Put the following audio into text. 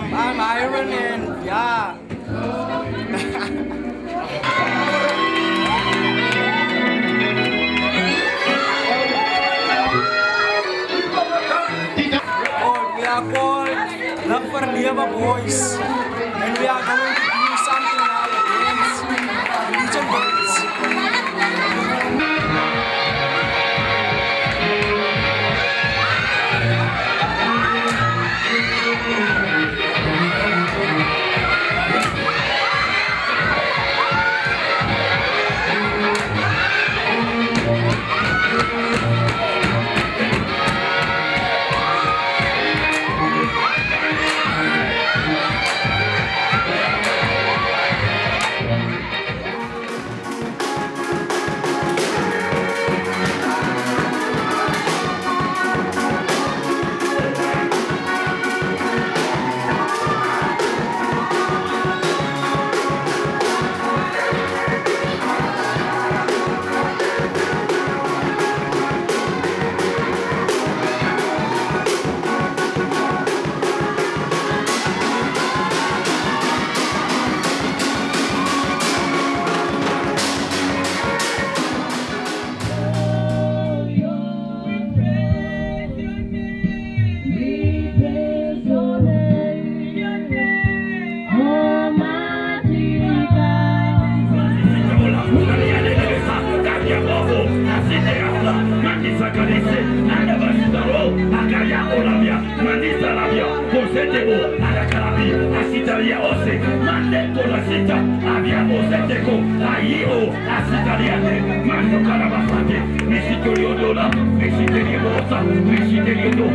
I'm, I'm Iron and yeah. we are called Love for Boys. And we are coming asitaliaose, mande conosita, abbiamo sette con aio, asitaliane, mando carabasate, mi si toriodola, mi si teriosa, mi si teriodola,